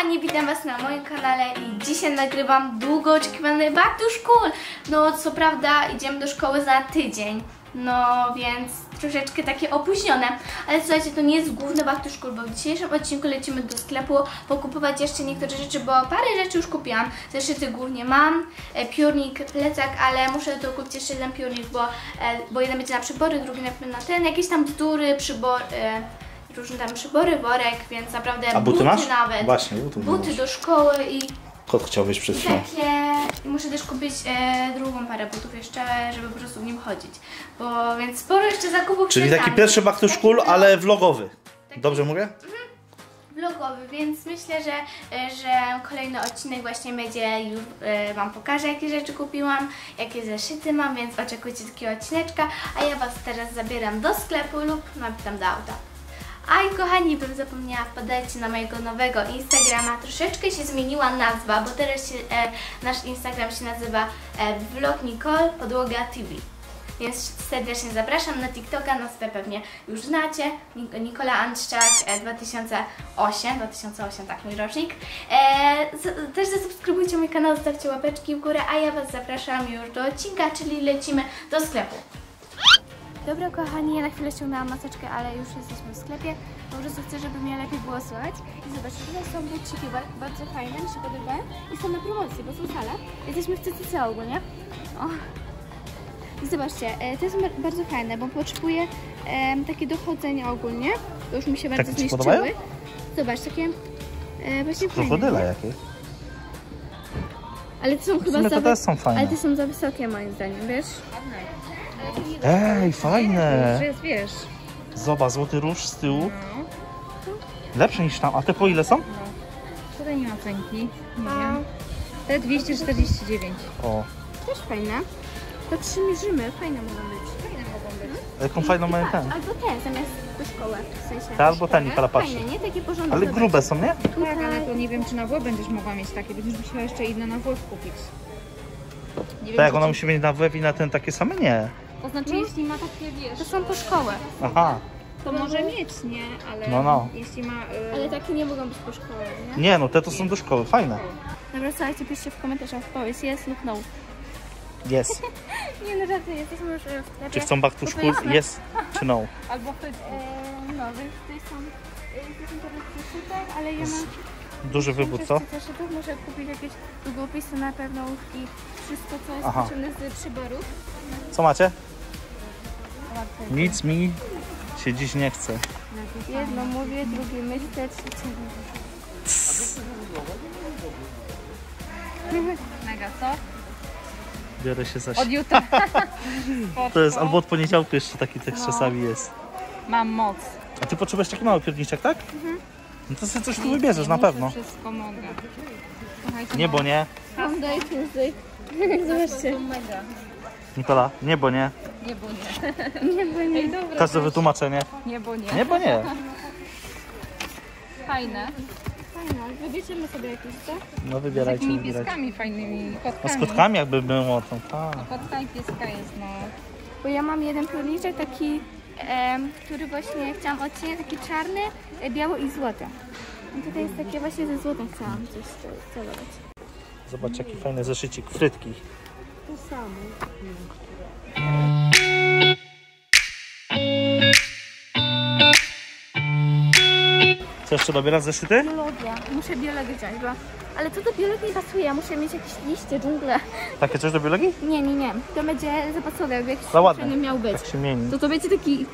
kochani, witam was na moim kanale i dzisiaj nagrywam długo oczekiwany Back to School. No co prawda idziemy do szkoły za tydzień, no więc troszeczkę takie opóźnione, ale słuchajcie, to nie jest główny Back to School, bo w dzisiejszym odcinku lecimy do sklepu pokupować jeszcze niektóre rzeczy, bo parę rzeczy już kupiłam. Zeszyty głównie mam, e, piórnik, plecak, ale muszę dokupić jeszcze jeden piórnik, bo, e, bo jeden będzie na przybory, drugi na, ten, jakieś tam bzdury, przybor... Różne tam przybory, worek, więc naprawdę A buty masz? nawet. Właśnie, Buty masz. do szkoły i Kot chciał wyjść przed chwilą. takie... i Muszę też kupić e, drugą parę butów jeszcze, żeby po prostu w nim chodzić. Bo więc sporo jeszcze zakupów Czyli taki nami. pierwszy back to Taki school, vlog- ale vlogowy. Taki- Dobrze mówię? vlogowy, więc myślę, że, e, że kolejny odcinek właśnie będzie już e, Wam pokażę, jakie rzeczy kupiłam, jakie zeszyty mam, więc oczekujcie takiego odcineczka, a ja Was teraz zabieram do sklepu lub nawet tam do auta. A i kochani, bym zapomniała, wpadajcie na mojego nowego Instagrama. Troszeczkę się zmieniła nazwa, bo teraz się, e, nasz Instagram się nazywa e, Vlog Nicole Podłoga TV. Więc serdecznie zapraszam na TikToka, nas pewnie już znacie. Nik- Nikola Anszczak e, 2008, 2008 tak mój rocznik. E, też zasubskrybujcie mój kanał, zostawcie łapeczki w górę, a ja Was zapraszam już do odcinka, czyli lecimy do sklepu. Dobra kochani, ja na chwilę ściągnęłam maseczkę, ale już jesteśmy w sklepie. Po prostu chcę, żeby mnie lepiej było słychać. I zobaczcie, tutaj są buciki ba- bardzo fajne, mi się podobają. I są na promocji, bo są sale. Jesteśmy w CCC ogólnie. O. I zobaczcie, e, to jest ba- bardzo fajne, bo potrzebuję em, takie dochodzenia ogólnie. To już mi się bardzo ci zniszczyły. podobają? Zobacz, takie e, właśnie fajne. Krokodyla nie? jakie. Ale to są chyba za... to też są fajne. Ale te są za wysokie moim zdaniem, wiesz? Ej, fajne. Jest, wiesz, Zobacz, złoty róż z tyłu. no, Lepsze niż tam. A te po ile są? tutaj nie ma cenki, nie A. wiem. Te 249. O, Też fajne. To trzy mierzymy, fajne mogą być. Fajne mogą być. jaką fajną mają Patrz, ten. albo te zamiast do szkoły, w sensie. Te albo ten, Nikola, patrzy. Fajne, nie? Takie porządne. Ale grube są, nie? Tak, ale to nie wiem, czy na WF będziesz mogła mieć takie. Będziesz musiała jeszcze inne na WF kupić. Nie Tak, czy ona ci- musi mieć na WF i na ten takie same? Nie. To znaczy, jeśli ma takie, wiesz, To są po szkołę. Aha. to może mieć, nie? Ale No, no. jeśli ma... Y... Ale takie nie mogą być po szkole, nie? Nie, no te to są do szkoły. Fajne. Dobra, słuchajcie, piszcie w komentarzach powiedz jest lub no. Jest. Nie, no żarty, jesteśmy już e, w sklepie. Czy chcą back to school? Jest czy no? Albo ty... E, no, więc tutaj są, e, jesteśmy teraz zeszytach, ale ja mam... Duży wybór, co? Część zeszytów, muszę kupić jakieś długopisy na pewno i wszystko, co jest Aha. potrzebne z przyborów. Co macie? Nic mi się dziś nie chce. Jedno mówię, drugie myślę, trzecie nie. Mega, co? Biorę się za Od jutra. To jest albo od poniedziałku jeszcze taki tekst czasami jest. Mam moc. A ty potrzebujesz taki mały pierniczek, tak? No to sobie coś tu wybierzesz Nie na pewno. Wszystko mogę. Słuchajcie, Nie, bo nie. Monday, Tuesday. Zobaczcie. Nikola, nie, bo nie. Nie, bo nie. Nie, bo nie. Ej, dobra. Każde wytłumaczenie. Nie, bo nie. Nie, bo nie. Fajne. Fajne, wybierzemy sobie jakieś, co? No Z wybierajcie, takimi wybierajcie. pieskami fajnymi. No Kotkami. z kotkami jakby było to. Tak. Kotka i pieska jest, no. Bo ja mam jeden piórniczek taki, em, który właśnie chciałam odcienić, taki czarny, e, biały i złoty. I tutaj jest takie właśnie ze złotem chciałam coś celować. Zobacz jaki fajny zeszycik, frytki. To samo. Co jeszcze dobierasz zeszyty? Biologia. Muszę biologię wziąć, bo... Ale co do biologii nie pasuje, ja muszę mieć jakieś liście, dżungle. Takie coś do biologii? Nie, nie, nie. To będzie zapasowe, jakby jakiś Za ładne. przedmiot miał być. Tak się mieni. To to będzie taki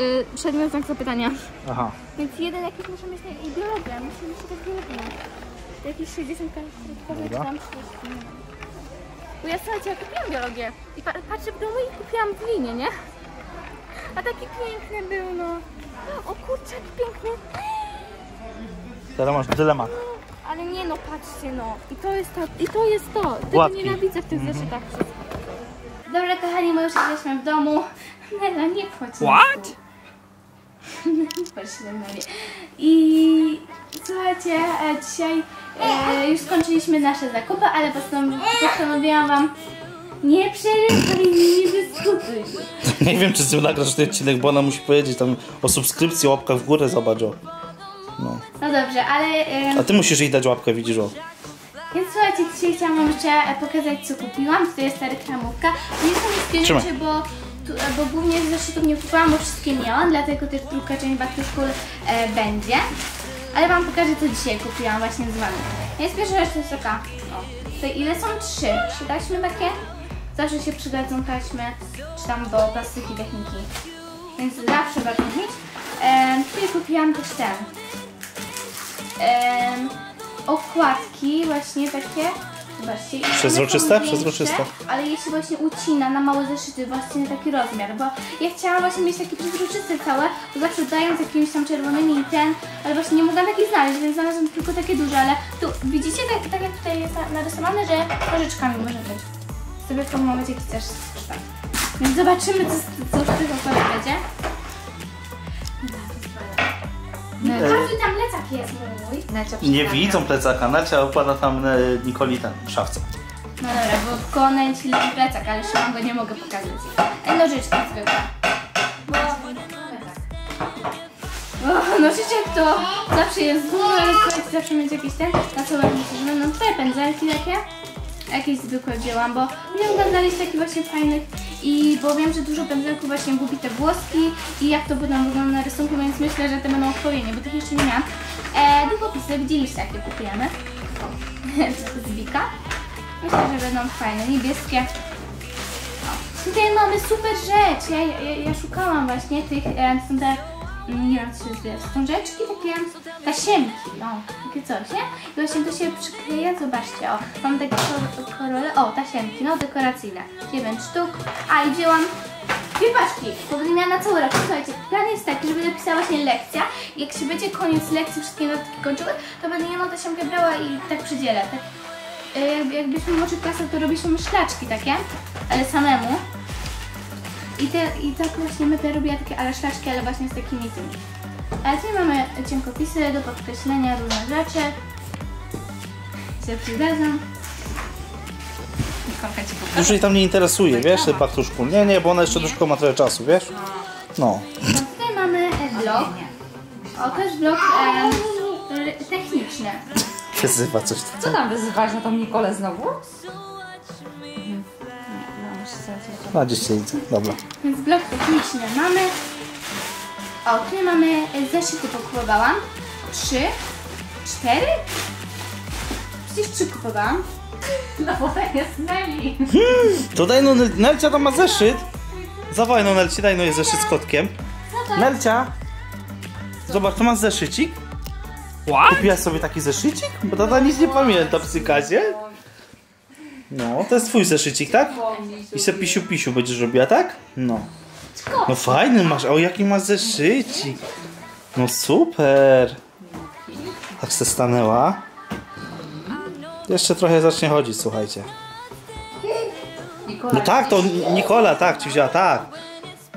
y, przedmiot znak zapytania. Aha. Więc jeden jakiś muszę mieć i biologia, muszę mieć tak biologię. Jakieś 60 krótkowych czy tam 30, nie wiem. Bo ja słuchajcie, ja kupiłam biologię i pa patrzę w domu i kupiłam w linie, nie? A taki piękny był, no. O kurczę, jaki piękny. Teraz masz dylemat. Ale nie no, patrzcie no. I to jest to, i to jest to. Tego Gładki. nienawidzę w tych zeszytach wszystkich. Dobra kochani, my już jesteśmy w domu. Nela, nie wchodź. What? nie wchodź na mnie. I słuchajcie, e, dzisiaj e, już skończyliśmy nasze zakupy, ale postanowi postanowiłam wam nie przerywaj, nie, nie dyskutuj. Nie wiem czy z nią nagrasz ten odcinek, bo ona musi powiedzieć tam o subskrypcji, łapkach w górę, zobacz o. No. No dobrze, ale... A ty musisz jej dać łapkę, widzisz o. Więc słuchajcie, dzisiaj chciałam wam jeszcze pokazać co kupiłam. To jest ta reklamówka. Nie są wszystkie rzeczy, bo, bo głównie z zeszytów nie kupiłam, bo wszystkie miałam, dlatego też druga część Back to School e, będzie. Ale wam pokażę co dzisiaj kupiłam właśnie z wami. Więc pierwsza rzecz to jest taka, o, tutaj ile są? Trzy. Trzy taśmy takie? Zawsze się przydadzą taśmy, czy tam do plastyki techniki. Więc zawsze warto mieć. E, tutaj kupiłam też ten. Em, okładki właśnie takie. Zobaczcie. Przezroczyste? Przezroczyste. Ale je się właśnie ucina na małe zeszyty, właśnie na taki rozmiar, bo ja chciałam właśnie mieć takie przezroczyste całe, bo zawsze dają z jakimiś tam czerwonymi i ten, ale właśnie nie mogłam takich znaleźć, więc znalazłam tylko takie duże, ale tu widzicie, tak, tak jak tutaj jest na- narysowane, że nożyczkami może być. Sobie formować jak chcesz czytać. Więc zobaczymy, co, z- co z tych okładek będzie. No, Każdy tam plecak jest mój. Necia Nie widzą plecaka, Nacia układa tam e, Nikoli ten w szafce. No dobra, bo konęć lubi plecak, ale jeszcze wam go nie mogę pokazać. E, nożyczki zwykłe. Bo... O, nożyczek to zawsze jest dużo, ale słuchajcie, zawsze mieć jakieś ten, na co ładnie się będą tutaj pędzelki takie. Jakieś zwykłe wzięłam, bo nie mogłam znaleźć takich właśnie fajnych i bo wiem, że dużo pędzelków właśnie gubi te włoski i jak to potem wygląda na rysunku, więc myślę, że te będą odpowiednie, bo tych jeszcze nie miałam. E, długopisy, widzieliście jakie kupujemy. Z Wika. Myślę, że będą fajne, niebieskie. O, tutaj mamy super rzecz. Ja, ja, ja szukałam właśnie tych, e, są te, nie się nazywa, wstążeczki, takie tasiemki, no, takie coś, nie? I właśnie to się przykleja, zobaczcie, o, mam takie kor- korole, o, tasiemki, no, dekoracyjne, 9 sztuk, a i wzięłam dwie paczki, bo będę miała na cały rok. Słuchajcie, plan jest taki, że będę pisała właśnie lekcja jak się będzie koniec lekcji, wszystkie notki kończyły, to będę jedną tasiemkę brała i tak przydzielę, tak jakby- jakbyśmy w młodszych klasach, to robiliśmy szlaczki takie, ale samemu. I, te, I tak właśnie my te robiła takie ale szlaczki, ale właśnie z takimi tymi. Ale tutaj mamy cienkopisy do podkreślenia różne rzeczy. Się przydadzą. Już jej tam nie interesuje, wiesz, ten back to school. Nie, nie, bo ona jeszcze szkoły ma trochę czasu, wiesz? No. No tutaj mamy blok. O, to jest blok e, techniczny. Wyzywa coś. Co tam wyzywasz na tą Nikolę znowu? Mhm. No, muszę sobie coś A, gdzieś się idzie. Dobra. Więc blok techniczny mamy. O, tutaj mamy zeszyty kupowałam. Trzy, cztery? Przecież trzy kupowałam. No bo to jest Nelly. To daj no, Nel- Nelcia tam ma zeszyt. Zawaj no Nelci, daj no jest zeszyt z kotkiem. Nelcia! Zobacz, to masz zeszycik? Kupiłaś sobie taki zeszycik? Bo tata nic nie pamięta, psykazie. No, to jest twój zeszycik, tak? I se pisiu pisiu będziesz robiła, tak? No. No fajny masz, o jaki masz zeszycik. No super. Tak se stanęła. Jeszcze trochę zacznie chodzić, słuchajcie. No tak, to Nikola, tak, ci wzięła, tak.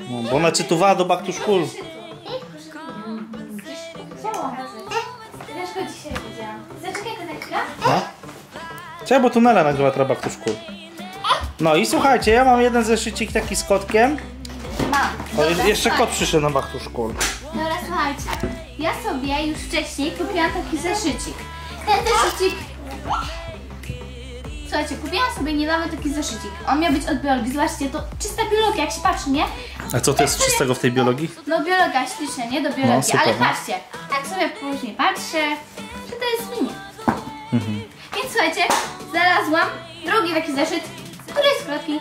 No, bo ona czytowała do Back to School. Chciała, bo tunela nagrywa to School. No i słuchajcie, ja mam jeden zeszycik taki z kotkiem. Mam. O, jeszcze kot przyszedł na School. Dobra, słuchajcie. Ja sobie już wcześniej kupiłam taki zeszycik. Ten zeszycik... Słuchajcie, kupiłam sobie niedawno taki zeszycik. On miał być od biologii. Zobaczcie, to czysta biologia, jak się patrzy, nie? A co to jest czystego w tej biologii? No biologia, ślicznie, nie? Do biologii. No, super, Ale no. patrzcie, tak sobie później patrzę, że to jest mini. Słuchajcie, znalazłam drugi taki zeszyt, który jest z klatki.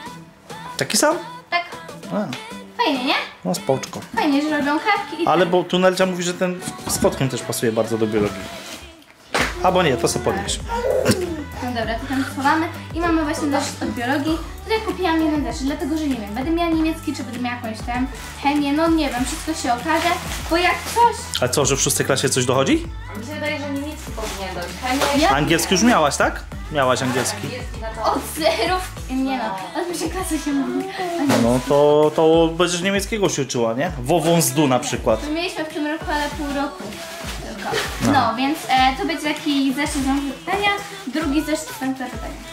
Taki sam? Tak, A, fajnie, nie? no spoczko. Fajnie, że robią klatki i Ale bo tunelcia mówi, że ten z też pasuje bardzo do biologii. Albo nie, to sobie podnieś. No dobra, to tam schowamy i mamy właśnie zeszyt od biologii. Tutaj kupiłam jeden zeszyt, dlatego że nie wiem, będę miała niemiecki, czy będę miała jakąś tam chemię, no nie wiem, wszystko się okaże, bo jak coś... A co, że w szóstej klasie coś dochodzi? Mi się wydaje, że niemiecki Angielski już miałaś, tak? Miałaś angielski. Od zerów... Nie no, od pierwszej klasy się mówi. No to, to będziesz niemieckiego się uczyła, nie? Wową z du na przykład. My mieliśmy w tym roku, ale pół roku tylko. No, więc e, to będzie taki zeszyt z pytania, drugi zeszyt z pytania.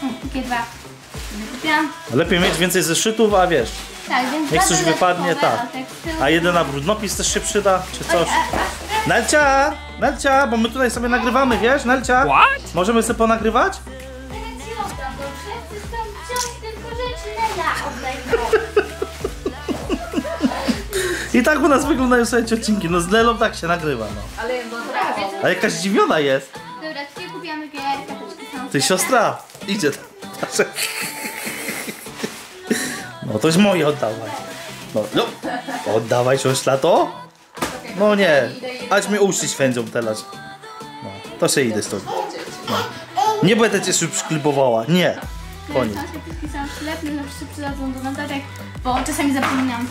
Hmm, takie dwa sobie kupiłam. Lepiej mieć więcej zeszytów, a wiesz, Tak, więc Jak coś wypadnie, tak. a jeden na brudnopis też się przyda, czy Oj, coś. a, a, Nelcia! Nelcia, bo my tutaj sobie nagrywamy, wiesz, Nelcia? What? Możemy sobie ponagrywać? Teraz ci oddam, dobrze? Chcę stąd wziąć tylko rzeczy Nela. Oddaj to. I tak u nas wyglądają słuchajcie odcinki, no z Lelą tak się nagrywa, no. Ale no A jakaś zdziwiona jest. Dobra, tutaj karteczki są. Ty siostra, idzie tam. No toś moje oddawaj. No, no. Oddawaj siośla to? No nie, ać mi uszy świędzą teraz. No, to się idę stąd. No. Nie będę cię przyklipowała, nie. Koniec. Przydadzą do notatek, bo czasami zapominam.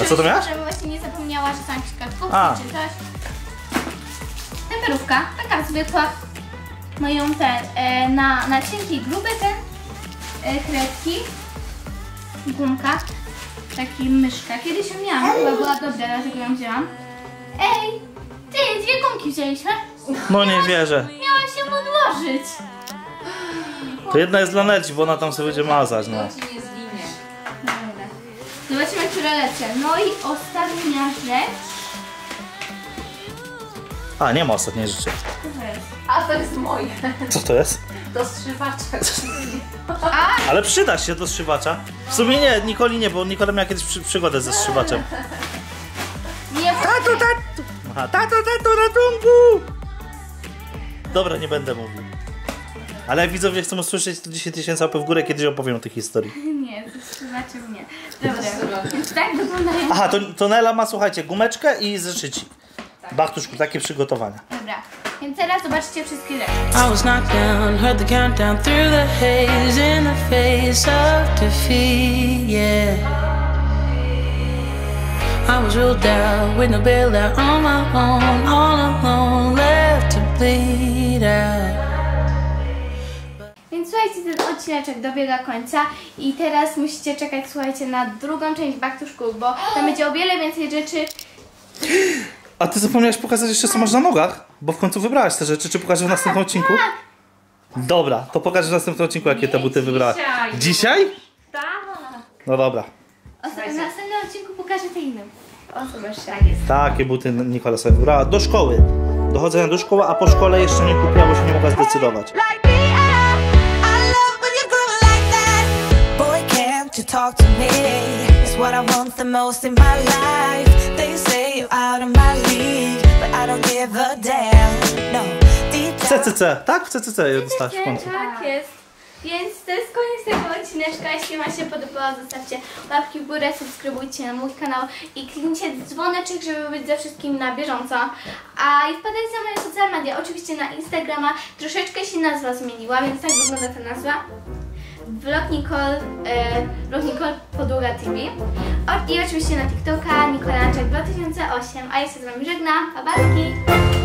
A co to miałaś? Żebym właśnie nie zapomniała, że jakieś kartkówki czy coś. Temperówka, taka zwykła. Moją ten, e, na, na cienki grube ten, e, kredki, gumka, taki myszka. Kiedyś ją miałam, chyba była dobra, dlatego ją wzięłam. Ej, dwie gumki wzięliśmy. No nie wierzę. Miała się odłożyć. To jedna jest dla Nelci, bo ona tam sobie będzie mazać, no. Zobaczymy, które lecę. No i ostatnia rzecz. A, nie ma ostatniej rzeczy. Co to jest? A to jest moje. Co to jest? Do strzywaczka. Ale przyda się do strzywacza. W sumie nie, Nikoli nie, bo Nikola miała kiedyś przy, przygodę ze strzywaczem. Nie, Tato, tato! Aha, tato, tato, ratunku! Dobra, nie będę mówił. Ale jak widzowie chcą usłyszeć to 10 tysięcy łapy w górę, kiedyś opowiem o tych historii. nie, zobaczył nie. Dobra, więc tak wyglądają. Aha, to, to Nela ma, słuchajcie, gumeczkę i zeszycik. Bartuszku, takie przygotowania. Dobra, więc teraz zobaczcie wszystkie rzeczy. I was knocked down, heard the countdown through the haze in the face of defeat, yeah. I was ruled out with no bailout on my own, all alone, left to bleed out. Więc słuchajcie, ten odcineczek dobiega końca i teraz musicie czekać, słuchajcie, na drugą część Back to School, bo tam będzie o wiele więcej rzeczy. A ty zapomniałeś pokazać jeszcze co masz na nogach? Bo w końcu wybrałaś te rzeczy, czy pokażę w następnym odcinku? Dobra, to pokażę w następnym odcinku, jakie te buty wybrałaś. dzisiaj. Dzisiaj? Tak. No dobra. O, w następnym odcinku pokażę te inne. O, zobaczcie, jak jest. Takie buty Nikola sobie wybrała do szkoły. Do chodzenia do szkoły, a po szkole jeszcze nie kupiła, bo się nie mogła zdecydować. talk to me? It's what I want the most in my life. They say you're out of my league, but I don't give a damn. No. CCC, tak? W CCC je dostałaś w końcu. Tak jest. Więc to jest koniec tego odcineczka. Jeśli Wam się podobało, zostawcie łapki w górę, subskrybujcie mój kanał i kliknijcie dzwoneczek, żeby być ze wszystkim na bieżąco. A i wpadajcie na moje social media, oczywiście na Instagrama. Troszeczkę się nazwa zmieniła, więc tak wygląda ta nazwa. Vlog Nicole, e, Nicole Podłoga TV. O, I oczywiście na TikToka Nikolaczek 2008. A ja się z Wami żegnam. Pa!